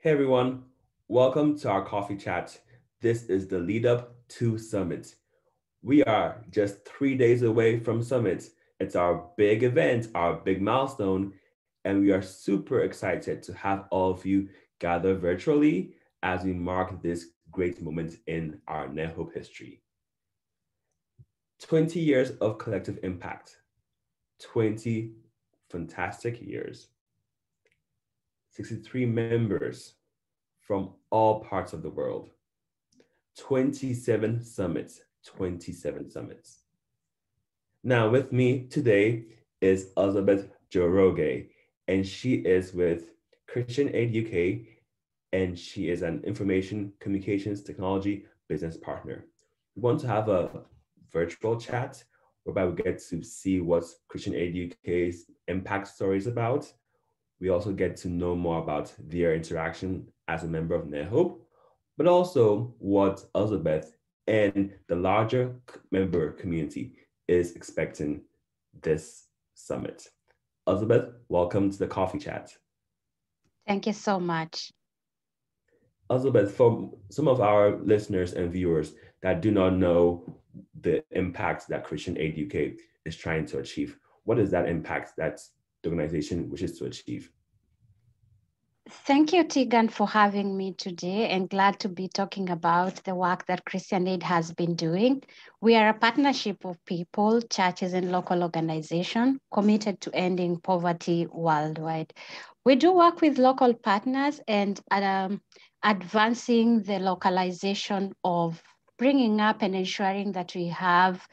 Hey everyone, welcome to our coffee chat. This is the lead up to Summit. We are just three days away from Summit. It's our big event, our big milestone, and we are super excited to have all of you gather virtually as we mark this great moment in our NetHope history. 20 years of collective impact, 20 fantastic years. 63 members from all parts of the world. 27 summits, 27 summits. Now with me today is Elizabeth Njoroge, and she is with Christian Aid UK, and she is an information communications technology business partner. We want to have a virtual chat whereby we get to see what Christian Aid UK's impact story is about. We also get to know more about their interaction as a member of NetHope, but also what Elizabeth and the larger member community is expecting this summit. Elizabeth, welcome to the coffee chat. Thank you so much. Elizabeth, for some of our listeners and viewers that do not know the impact that Christian Aid UK is trying to achieve, what is that impact that the organization wishes to achieve? Thank you, Tegan, for having me today and glad to be talking about the work that Christian Aid has been doing. We are a partnership of people, churches, and local organizations committed to ending poverty worldwide. We do work with local partners and um, advancing the localization of bringing up and ensuring that we have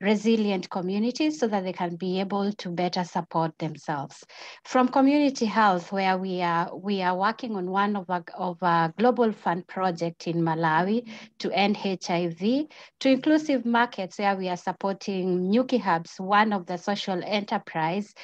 resilient communities so that they can be able to better support themselves. From community health, where we are we are working on one of our, of a global fund project in Malawi to end HIV, to inclusive markets, where we are supporting Nyuki Hubs, one of the social enterprise,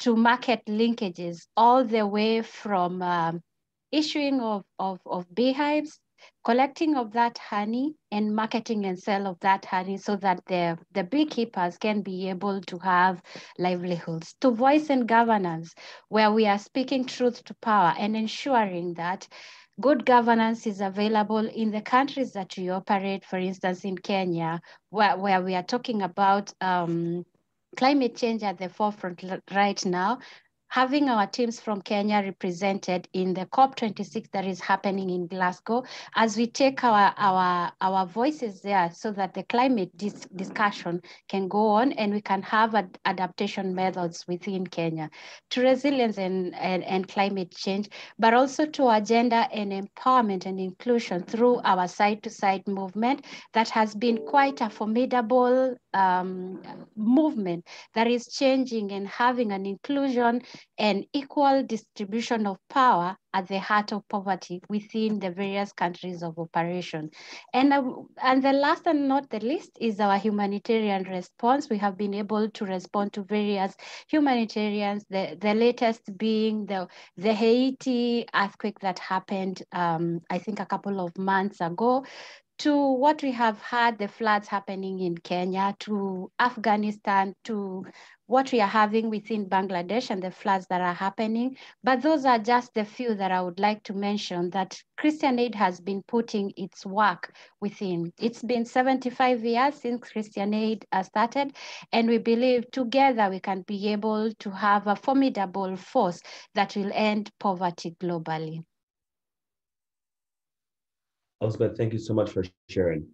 to market linkages all the way from um, issuing of, of, of beehives collecting of that honey and marketing and sale of that honey so that the, the beekeepers can be able to have livelihoods. To voice and governance, where we are speaking truth to power and ensuring that good governance is available in the countries that we operate, for instance, in Kenya, where, where we are talking about um, climate change at the forefront right now having our teams from Kenya represented in the COP26 that is happening in Glasgow as we take our, our, our voices there so that the climate dis discussion can go on and we can have ad adaptation methods within Kenya to resilience and, and, and climate change, but also to agenda and empowerment and inclusion through our side-to-side -side movement that has been quite a formidable um, movement that is changing and having an inclusion and equal distribution of power at the heart of poverty within the various countries of operation. And, uh, and the last and not the least is our humanitarian response. We have been able to respond to various humanitarians, the, the latest being the, the Haiti earthquake that happened, um, I think a couple of months ago, to what we have had the floods happening in Kenya, to Afghanistan, to what we are having within Bangladesh and the floods that are happening. But those are just the few that I would like to mention that Christian Aid has been putting its work within. It's been 75 years since Christian Aid started, and we believe together we can be able to have a formidable force that will end poverty globally. Elizabeth, thank you so much for sharing.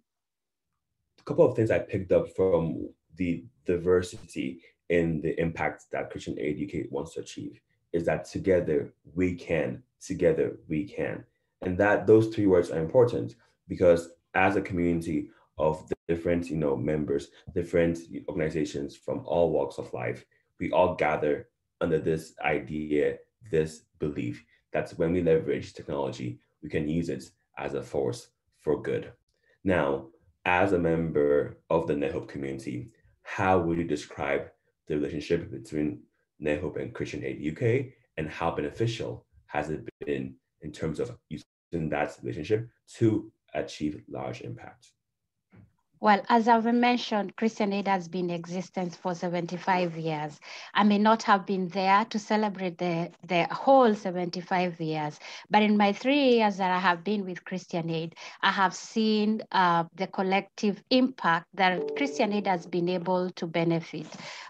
A couple of things I picked up from the diversity in the impact that Christian Aid UK wants to achieve is that together we can, together we can. And that those three words are important because as a community of different, you know, members, different organizations from all walks of life, we all gather under this idea, this belief that when we leverage technology, we can use it as a force for good. Now, as a member of the NetHope community, how would you describe the relationship between NetHope and Christian Aid UK, and how beneficial has it been in terms of using that relationship to achieve large impact? Well, as I've mentioned, Christian Aid has been in existence for 75 years. I may not have been there to celebrate the, the whole 75 years, but in my three years that I have been with Christian Aid, I have seen uh, the collective impact that Christian Aid has been able to benefit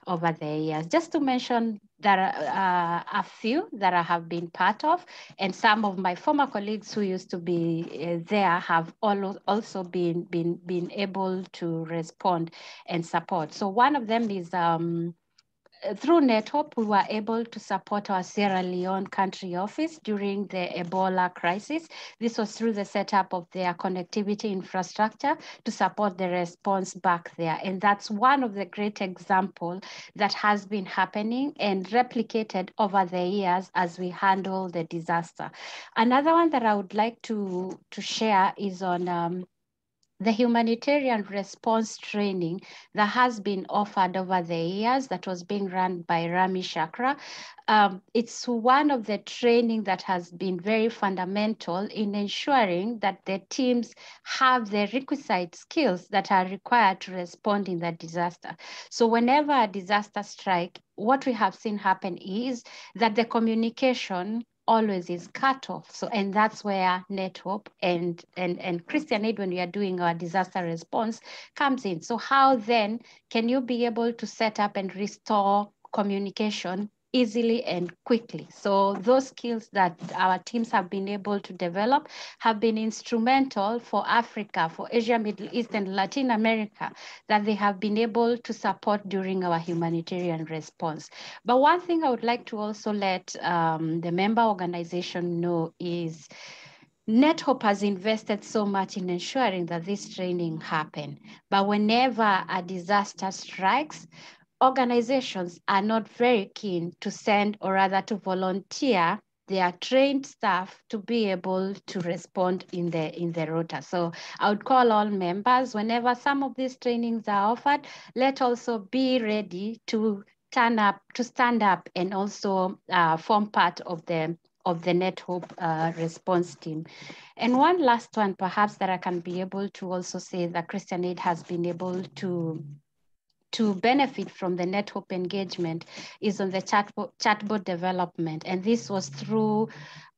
over the years. Just to mention there are uh, a few that I have been part of, and some of my former colleagues who used to be uh, there have also been, been, been able to respond and support. So one of them is um, through NetHope, we were able to support our Sierra Leone country office during the Ebola crisis. This was through the setup of their connectivity infrastructure to support the response back there. And that's one of the great examples that has been happening and replicated over the years as we handle the disaster. Another one that I would like to, to share is on um, the humanitarian response training that has been offered over the years that was being run by Rami Chakra. Um, it's one of the training that has been very fundamental in ensuring that the teams have the requisite skills that are required to respond in the disaster. So whenever a disaster strike, what we have seen happen is that the communication always is cut off. So, and that's where NetHope and, and, and Christian Aid, when we are doing our disaster response, comes in. So how then can you be able to set up and restore communication easily and quickly. So those skills that our teams have been able to develop have been instrumental for Africa, for Asia, Middle East, and Latin America that they have been able to support during our humanitarian response. But one thing I would like to also let um, the member organization know is NetHope has invested so much in ensuring that this training happen. But whenever a disaster strikes, organizations are not very keen to send or rather to volunteer their trained staff to be able to respond in the in the rota. So I would call all members whenever some of these trainings are offered, let also be ready to turn up to stand up and also uh, form part of the of the NetHope uh, response team. And one last one, perhaps that I can be able to also say that Christian Aid has been able to to benefit from the NetHope engagement is on the chatbot, chatbot development. And this was through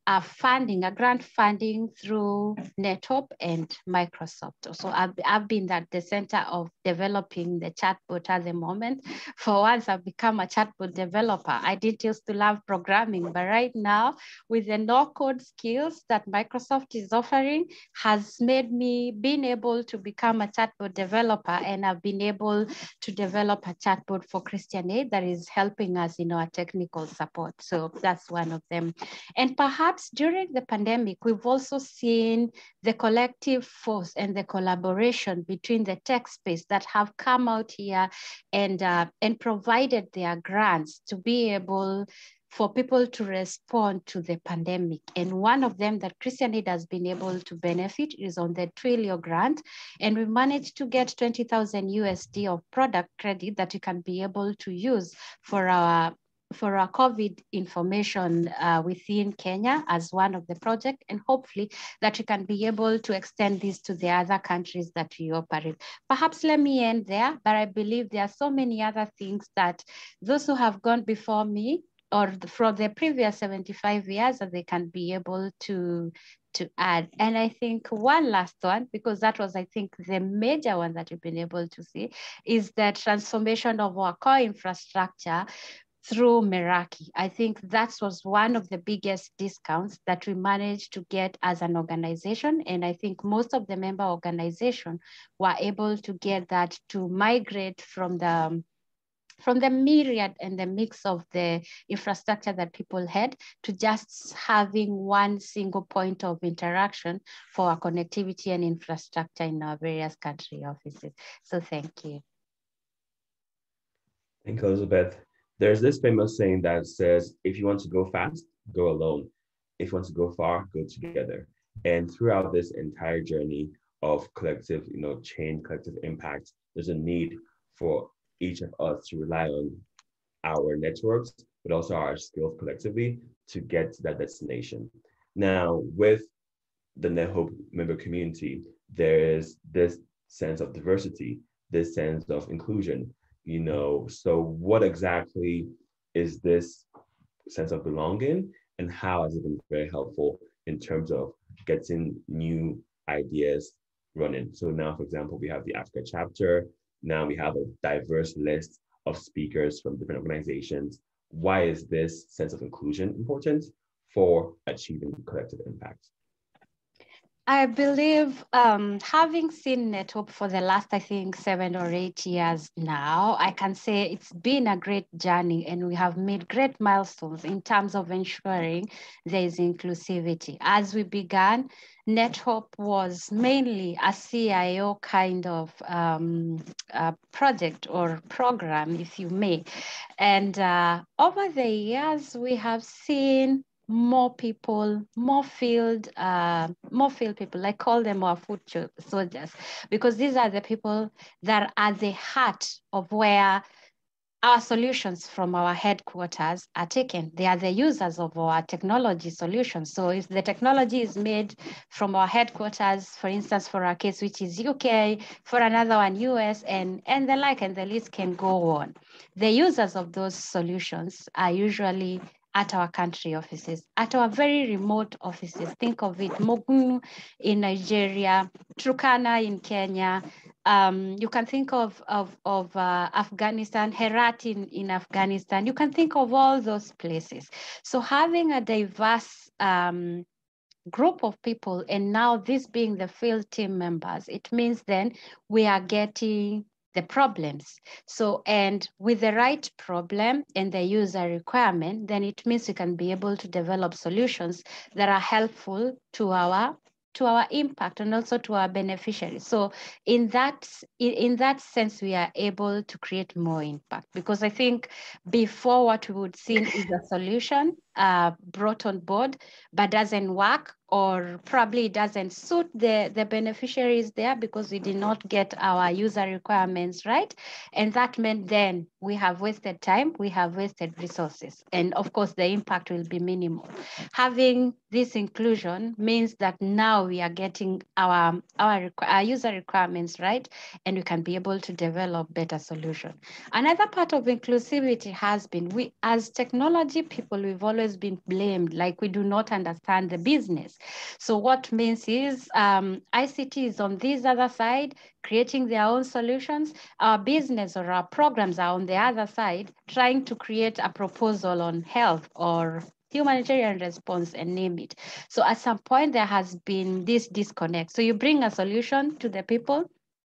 a funding, a grant funding through NetHope and Microsoft. So I've, I've been at the center of developing the chatbot at the moment. For once, I've become a chatbot developer. I didn't used to love programming, but right now, with the no-code skills that Microsoft is offering, has made me being able to become a chatbot developer, and I've been able to develop a chatbot for Christian Aid that is helping us in our technical support. So that's one of them. And perhaps perhaps during the pandemic, we've also seen the collective force and the collaboration between the tech space that have come out here and, uh, and provided their grants to be able for people to respond to the pandemic. And one of them that Christian Aid has been able to benefit is on the Twilio grant. And we managed to get 20,000 USD of product credit that you can be able to use for our for our COVID information uh, within Kenya as one of the project, and hopefully that we can be able to extend this to the other countries that we operate. Perhaps let me end there, but I believe there are so many other things that those who have gone before me or from the previous 75 years that they can be able to to add. And I think one last one, because that was, I think, the major one that we've been able to see, is the transformation of our core infrastructure through Meraki. I think that was one of the biggest discounts that we managed to get as an organization. And I think most of the member organization were able to get that to migrate from the from the myriad and the mix of the infrastructure that people had to just having one single point of interaction for our connectivity and infrastructure in our various country offices. So thank you. Thank you, Elizabeth. There's this famous saying that says, if you want to go fast, go alone. If you want to go far, go together. And throughout this entire journey of collective, you know, change, collective impact, there's a need for each of us to rely on our networks, but also our skills collectively to get to that destination. Now, with the NetHope member community, there is this sense of diversity, this sense of inclusion, you know. So, what exactly is this sense of belonging, and how has it been very helpful in terms of getting new ideas running? So, now, for example, we have the Africa chapter, now we have a diverse list of speakers from different organizations. Why is this sense of inclusion important for achieving collective impact? I believe um, having seen NetHope for the last, I think, seven or eight years now, I can say it's been a great journey and we have made great milestones in terms of ensuring there is inclusivity. As we began, NetHope was mainly a CIO kind of um, project or program, if you may. And uh, over the years, we have seen more people, more field, uh, more field people. I call them our foot soldiers because these are the people that are the heart of where our solutions from our headquarters are taken. They are the users of our technology solutions. So if the technology is made from our headquarters, for instance, for our case, which is UK, for another one, US, and, and the like, and the list can go on. The users of those solutions are usually at our country offices, at our very remote offices. Think of it, Mogunu in Nigeria, Turkana in Kenya. Um, you can think of, of, of uh, Afghanistan, Herat in, in Afghanistan. You can think of all those places. So having a diverse um, group of people and now this being the field team members, it means then we are getting the problems. So, and with the right problem and the user requirement, then it means we can be able to develop solutions that are helpful to our to our impact and also to our beneficiaries. So in that in that sense, we are able to create more impact because I think before what we would see is a solution uh, brought on board but doesn't work or probably doesn't suit the, the beneficiaries there because we did not get our user requirements right. And that meant then we have wasted time, we have wasted resources. And of course, the impact will be minimal. Having this inclusion means that now we are getting our, our, our user requirements right, and we can be able to develop better solution. Another part of inclusivity has been, we as technology people, we've always been blamed like we do not understand the business so what means is um, ICT is on this other side, creating their own solutions. Our business or our programs are on the other side, trying to create a proposal on health or humanitarian response and name it. So at some point there has been this disconnect. So you bring a solution to the people,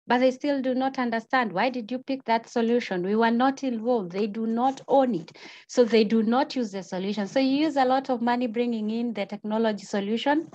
but they still do not understand why did you pick that solution? We were not involved. They do not own it. So they do not use the solution. So you use a lot of money bringing in the technology solution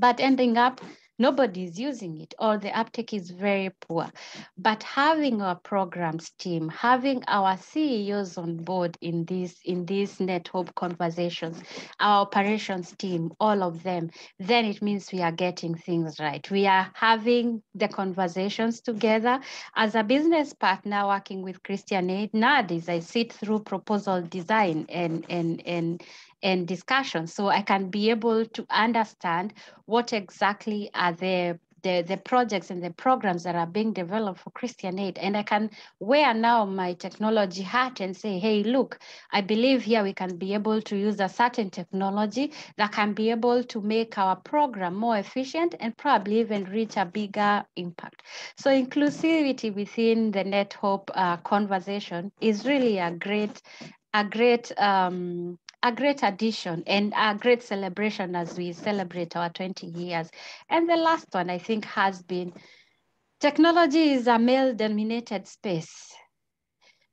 but ending up nobody is using it or the uptake is very poor. But having our programs team, having our CEOs on board in these in these NetHope conversations, our operations team, all of them, then it means we are getting things right. We are having the conversations together. As a business partner working with Christian Aid, nowadays I sit through proposal design and and and and discussion so I can be able to understand what exactly are the the, the projects and the programs that are being developed for Christian Aid. And I can wear now my technology hat and say, hey, look, I believe here we can be able to use a certain technology that can be able to make our program more efficient and probably even reach a bigger impact. So inclusivity within the NetHope uh, conversation is really a great, a great um, a great addition and a great celebration as we celebrate our 20 years. And the last one, I think, has been technology is a male dominated space.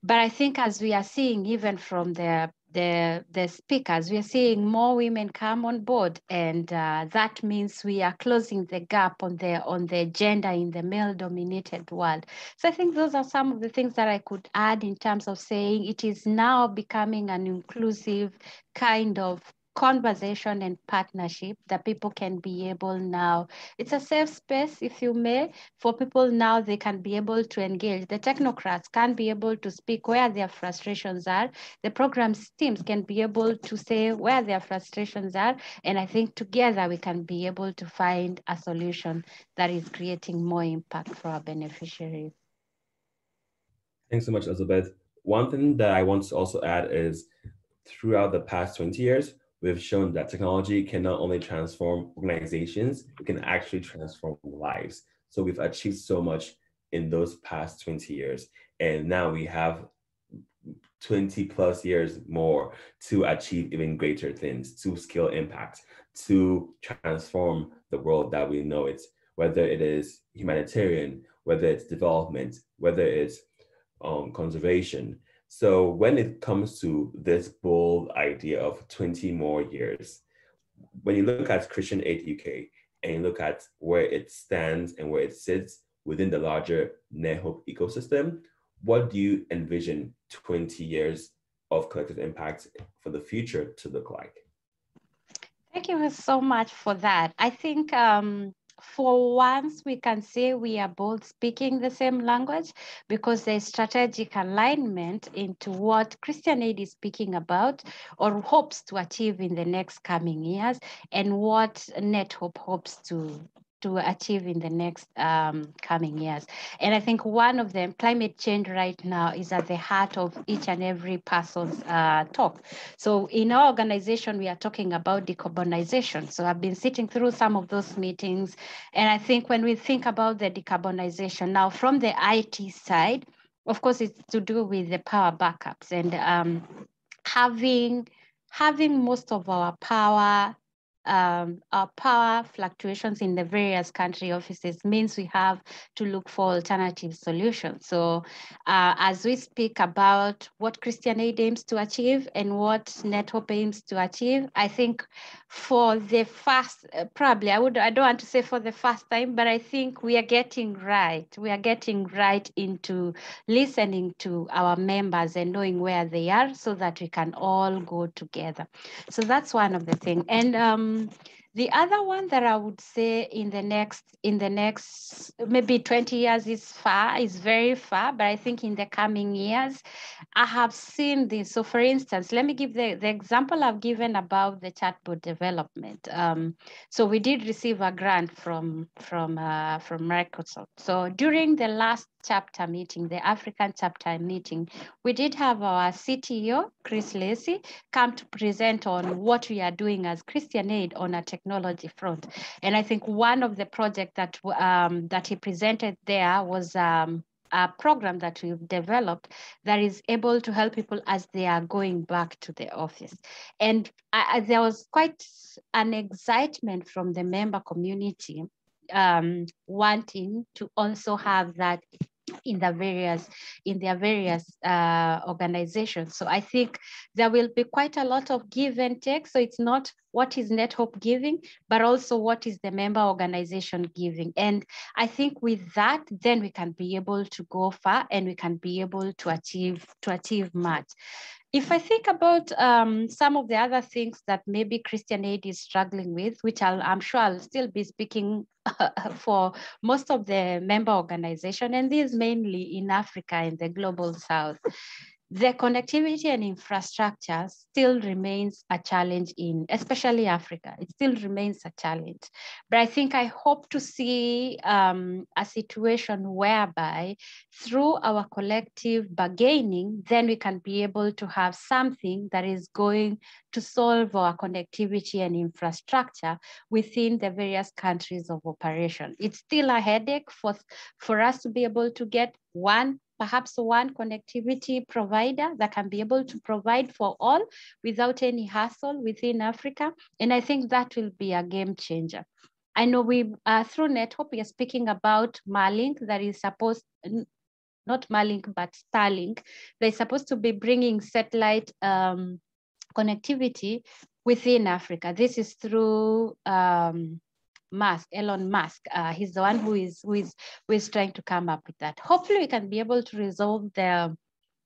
But I think as we are seeing, even from the the the speakers, we are seeing more women come on board, and uh, that means we are closing the gap on the on the gender in the male-dominated world. So I think those are some of the things that I could add in terms of saying it is now becoming an inclusive kind of conversation and partnership that people can be able now. It's a safe space, if you may, for people now, they can be able to engage. The technocrats can be able to speak where their frustrations are. The programs teams can be able to say where their frustrations are. And I think together we can be able to find a solution that is creating more impact for our beneficiaries. Thanks so much, Elizabeth. One thing that I want to also add is throughout the past 20 years, we've shown that technology can not only transform organizations, it can actually transform lives. So we've achieved so much in those past 20 years. And now we have 20 plus years more to achieve even greater things, to scale impact, to transform the world that we know it, whether it is humanitarian, whether it's development, whether it's um, conservation. So when it comes to this bold idea of 20 more years, when you look at Christian Aid UK and you look at where it stands and where it sits within the larger NetHope ecosystem, what do you envision 20 years of collective impact for the future to look like? Thank you so much for that. I think um, for once we can say we are both speaking the same language because there's strategic alignment into what Christian Aid is speaking about or hopes to achieve in the next coming years and what NetHope hopes to to achieve in the next um, coming years. And I think one of them, climate change right now, is at the heart of each and every person's uh, talk. So in our organization, we are talking about decarbonization. So I've been sitting through some of those meetings. And I think when we think about the decarbonization, now from the IT side, of course, it's to do with the power backups and um, having having most of our power um, our power fluctuations in the various country offices means we have to look for alternative solutions. So uh, as we speak about what Christian Aid aims to achieve and what NetHope aims to achieve, I think for the first, uh, probably I would, I don't want to say for the first time, but I think we are getting right. We are getting right into listening to our members and knowing where they are so that we can all go together. So that's one of the things. And um, the other one that I would say in the next in the next maybe 20 years is far, is very far, but I think in the coming years, I have seen this. So for instance, let me give the, the example I've given about the chatbot development. Um, so we did receive a grant from from uh, from Microsoft. So during the last chapter meeting, the African chapter meeting, we did have our CTO, Chris Lacey, come to present on what we are doing as Christian Aid on a technology front. And I think one of the projects that, um, that he presented there was um, a program that we've developed that is able to help people as they are going back to the office. And I, there was quite an excitement from the member community um, wanting to also have that in the various in their various uh, organizations. So I think there will be quite a lot of give and take. So it's not what is NetHope giving, but also what is the member organization giving. And I think with that, then we can be able to go far and we can be able to achieve to achieve much. If I think about um, some of the other things that maybe Christian Aid is struggling with, which i am sure I'll still be speaking for most of the member organization, and this mainly in Africa and the global south, the connectivity and infrastructure still remains a challenge in, especially Africa. It still remains a challenge. But I think I hope to see um, a situation whereby through our collective bargaining, then we can be able to have something that is going to solve our connectivity and infrastructure within the various countries of operation. It's still a headache for, for us to be able to get one perhaps one connectivity provider that can be able to provide for all without any hassle within Africa. And I think that will be a game changer. I know we, uh, through NetHope, we are speaking about Marlink that is supposed, not Marlink, but Starlink. They're supposed to be bringing satellite um, connectivity within Africa. This is through um, Musk, Elon Musk. Uh, he's the one who is who is who is trying to come up with that. Hopefully, we can be able to resolve the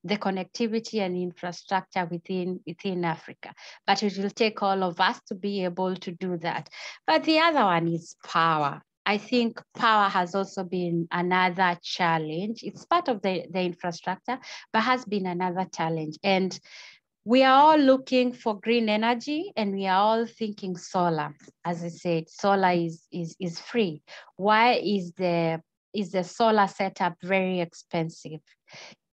the connectivity and infrastructure within, within Africa. But it will take all of us to be able to do that. But the other one is power. I think power has also been another challenge. It's part of the, the infrastructure, but has been another challenge. And we are all looking for green energy and we are all thinking solar. As I said, solar is, is, is free. Why is the, is the solar setup very expensive?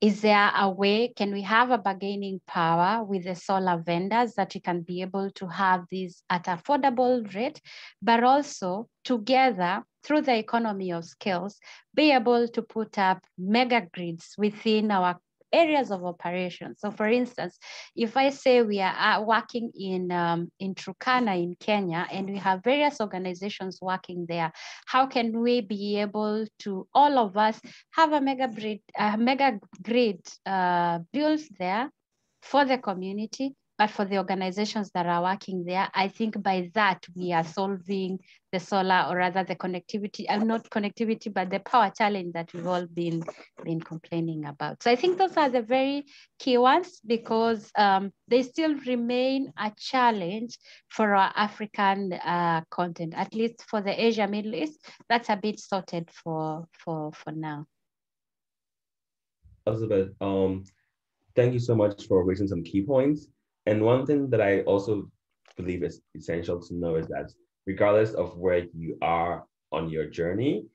Is there a way, can we have a bargaining power with the solar vendors that we can be able to have this at affordable rate, but also together through the economy of skills, be able to put up mega grids within our areas of operation. So for instance, if I say we are uh, working in, um, in Turkana in Kenya and we have various organizations working there, how can we be able to, all of us, have a mega grid, a mega grid uh, built there for the community but for the organizations that are working there, I think by that we are solving the solar or rather the connectivity, uh, not connectivity, but the power challenge that we've all been, been complaining about. So I think those are the very key ones because um, they still remain a challenge for our African uh, content, at least for the Asia Middle East, that's a bit sorted for, for, for now. Elizabeth, um, thank you so much for raising some key points. And one thing that I also believe is essential to know is that regardless of where you are on your journey,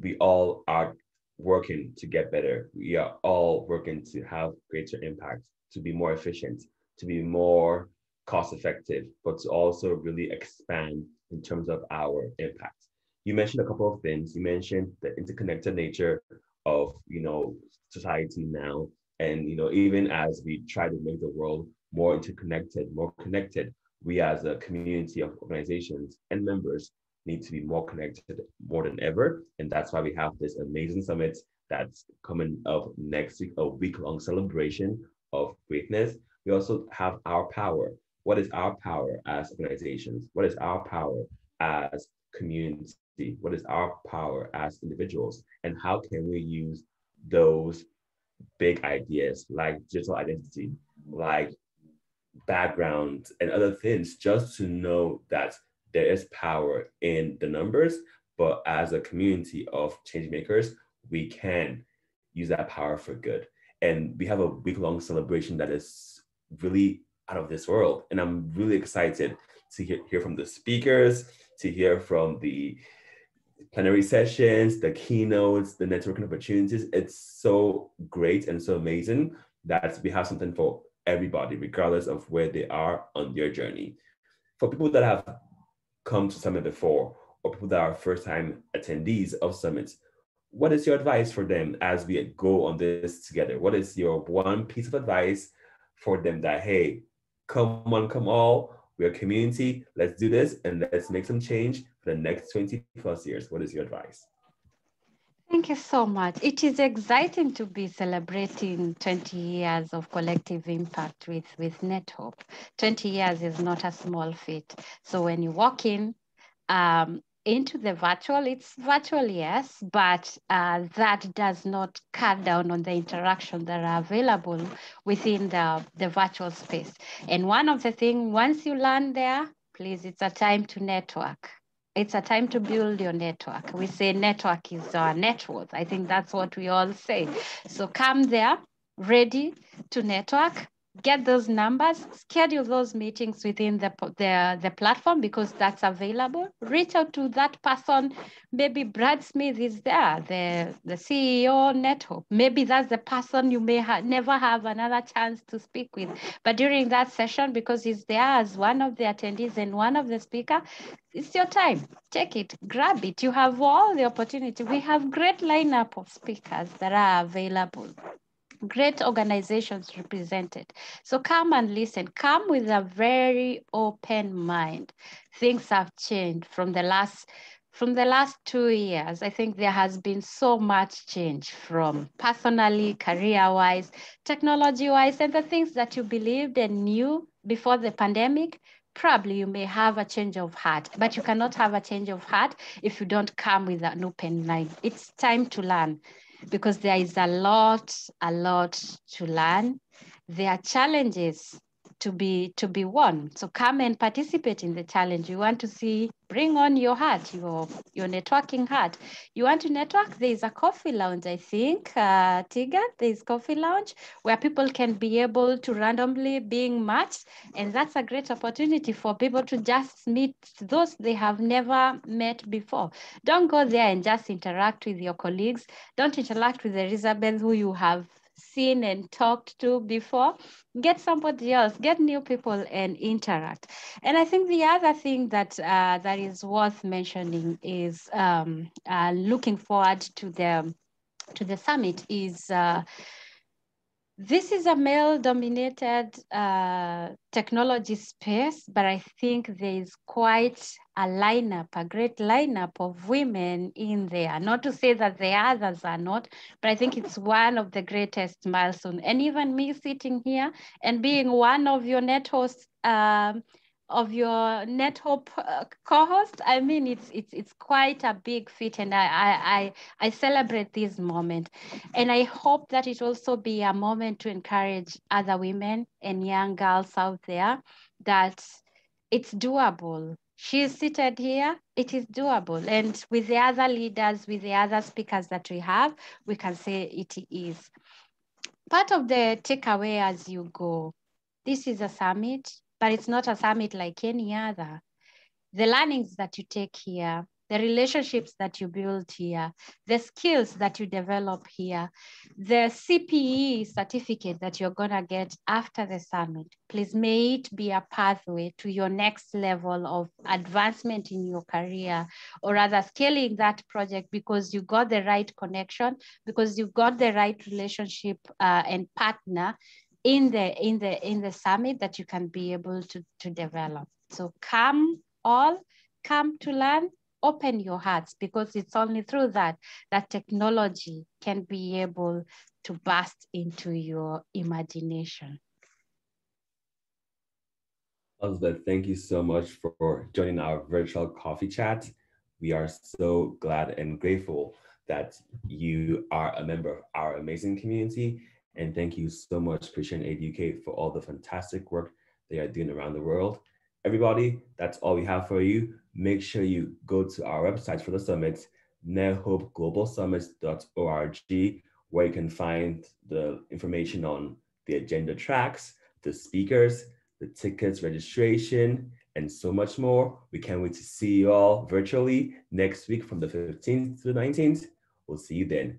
we all are working to get better. We are all working to have greater impact, to be more efficient, to be more cost effective, but to also really expand in terms of our impact. You mentioned a couple of things. You mentioned the interconnected nature of, you know, society now. And, you know, even as we try to make the world more interconnected, more connected. We as a community of organizations and members need to be more connected more than ever. And that's why we have this amazing summit that's coming up next week, a week-long celebration of greatness. We also have our power. What is our power as organizations? What is our power as community? What is our power as individuals? And how can we use those big ideas like digital identity, like background and other things just to know that there is power in the numbers but as a community of change makers we can use that power for good. And we have a week-long celebration that is really out of this world. And i'm really excited to hear, hear from the speakers to hear from the plenary sessions the keynotes the networking opportunities. It's so great and so amazing that we have something for everybody, regardless of where they are on their journey. For people that have come to Summit before, or people that are first time attendees of summits, what is your advice for them as we go on this together? What is your one piece of advice for them that, hey, come on, come all, we're a community, let's do this and let's make some change for the next 20 plus years. What is your advice? Thank you so much. It is exciting to be celebrating 20 years of collective impact with, with NetHope. 20 years is not a small feat. So when you walk in um, into the virtual, it's virtual, yes, but uh, that does not cut down on the interaction that are available within the, the virtual space. And one of the things, once you land there, please, it's a time to network it's a time to build your network. We say network is our net worth. I think that's what we all say. So come there ready to network, get those numbers, schedule those meetings within the, the, the platform because that's available. Reach out to that person. Maybe Brad Smith is there, the, the CEO NetHope. Maybe that's the person you may ha never have another chance to speak with. But during that session, because he's there as one of the attendees and one of the speaker, it's your time. Take it, grab it. You have all the opportunity. We have great lineup of speakers that are available great organizations represented. So come and listen. Come with a very open mind. Things have changed from the last from the last two years. I think there has been so much change from personally, career-wise, technology-wise, and the things that you believed and knew before the pandemic probably you may have a change of heart, but you cannot have a change of heart if you don't come with an open mind. It's time to learn because there is a lot, a lot to learn. There are challenges to be to be won. So come and participate in the challenge. You want to see, bring on your heart, your your networking heart. You want to network? There is a coffee lounge, I think, uh, Tiga. There is coffee lounge where people can be able to randomly being matched, and that's a great opportunity for people to just meet those they have never met before. Don't go there and just interact with your colleagues. Don't interact with Elizabeth who you have seen and talked to before get somebody else get new people and interact. And i think the other thing that uh, that is worth mentioning is um, uh, looking forward to the to the summit is uh, this is a male dominated uh, technology space, but I think there is quite a lineup, a great lineup of women in there. Not to say that the others are not, but I think it's one of the greatest milestones. And even me sitting here and being one of your net hosts, um, of your NetHope uh, co-host. I mean, it's it's it's quite a big feat, and I I I celebrate this moment, and I hope that it also be a moment to encourage other women and young girls out there that it's doable. She's seated here. It is doable, and with the other leaders, with the other speakers that we have, we can say it is. Part of the takeaway as you go. This is a summit but it's not a summit like any other. The learnings that you take here, the relationships that you build here, the skills that you develop here, the CPE certificate that you're gonna get after the summit, please may it be a pathway to your next level of advancement in your career, or rather scaling that project because you got the right connection, because you got the right relationship uh, and partner in the in the in the summit that you can be able to to develop so come all come to learn open your hearts because it's only through that that technology can be able to burst into your imagination Elizabeth, thank you so much for joining our virtual coffee chat. We are so glad and grateful that you are a member of our amazing community and thank you so much, Christian UK, for all the fantastic work they are doing around the world. Everybody, that's all we have for you. Make sure you go to our website for the summit, nethopeglobalsummits.org, where you can find the information on the agenda tracks, the speakers, the tickets registration, and so much more. We can't wait to see you all virtually next week from the 15th to the 19th. We'll see you then.